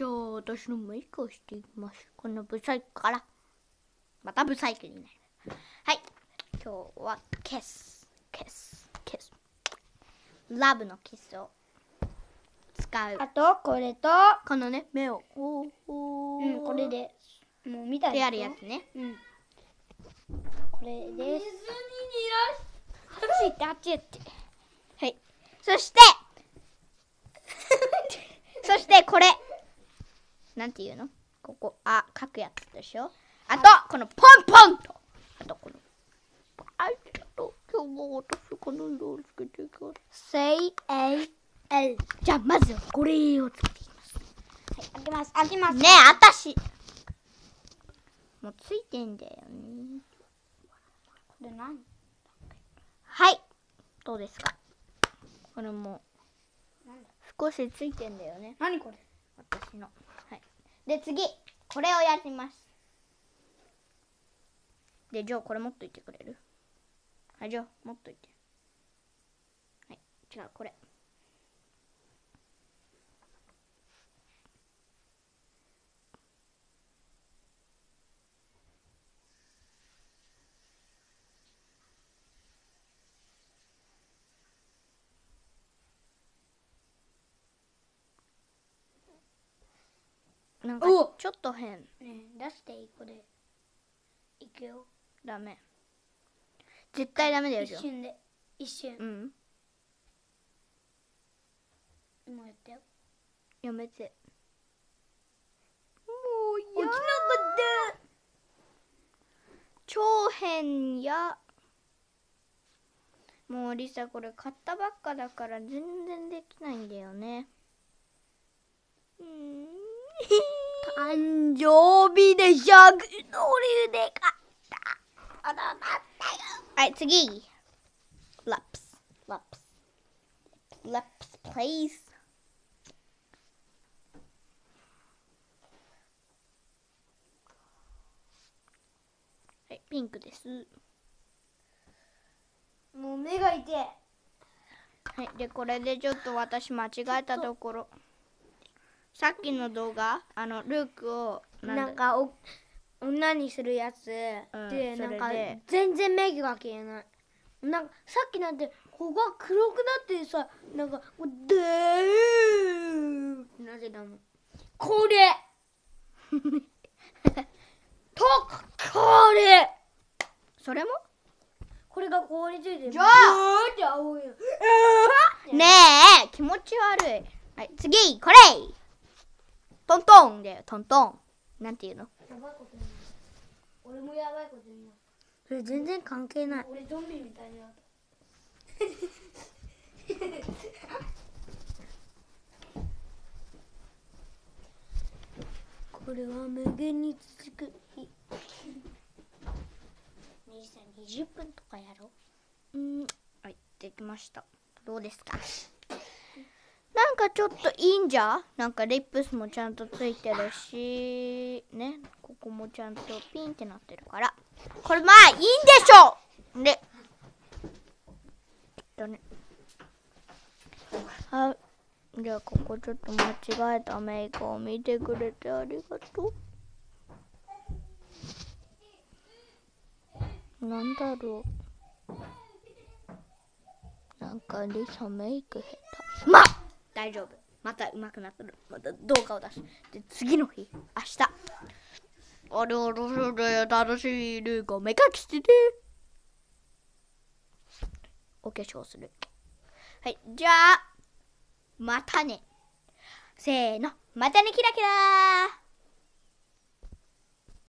今日私のメイクをしていきます。このブサイクから。またブサイクになる。はい。今日はキス。キス。キス。ラブのキスを使う。あとこれと。このね目を。おーおーうんこれで。もう見たでしょ。でやるやつね。うん。これです。あっち行って。あっち行って。はい。そして。そしてこれなんていうの？ここ。あ書くやつでしょ？あとこのポンポンと。あとこの。あちょっと今日も私この色をつけていきます。Say A L じゃあまずはこれをつけていきます。はい開けます開けます。ねえあたし。もうついてんだよね。これ何？はい。どうですか？これも少しついてんだよね。何これ？私の。はいで次。これをやります。でジョーこれ持っといてくれる？はいジョー持っといて。はい。違うこれ。なんかおちょっと変。ねえ出していい？これ。いくよ。ダメ。絶対ダメだよ一瞬で。一瞬。うん。もうやったよ。やめて。もう起きなかっ超変や。もうリサこれ買ったばっかだから全然できないんだよね。うーん誕生日で100のりで買った。あら待ったよはい次ラップスラップスラップス please. はいピンクです。もう目が痛い。はい、でこれでちょっと私間違えたところさっきの動画あのルークをなんかお女にするやつ、でで。なんか全然目が消えない。なんかさっきなんてここが黒くなってさなんかもうでーってなぜだもんこれ。とこれ。それも？これが凍りついてる。じゃあ。ねえ気持ち悪い。はい次これトントンだよトントン。なんていうの？やばいことになる俺もやばいことになるそれ全然関係ない。俺ゾンビみたいになった。これは無限に続く。日兄さん20分とかやろう。うん。はいできました。どうですか？なんかちょっといいんじゃ？なんかリップスもちゃんとついてるしねここもちゃんとピンってなってるから。これまあいいんでしょう！できっとね。はいじゃあここちょっと間違えたメイクを見てくれてありがとう。なんだろう。なんかリサメイク下手。まあ大丈夫。また上手くなったらまた動画を出す。で次の日明日。あれあれそれ楽しいルーゴ目隠してて。お化粧する。はいじゃあまたね。せーの。またねキラキラ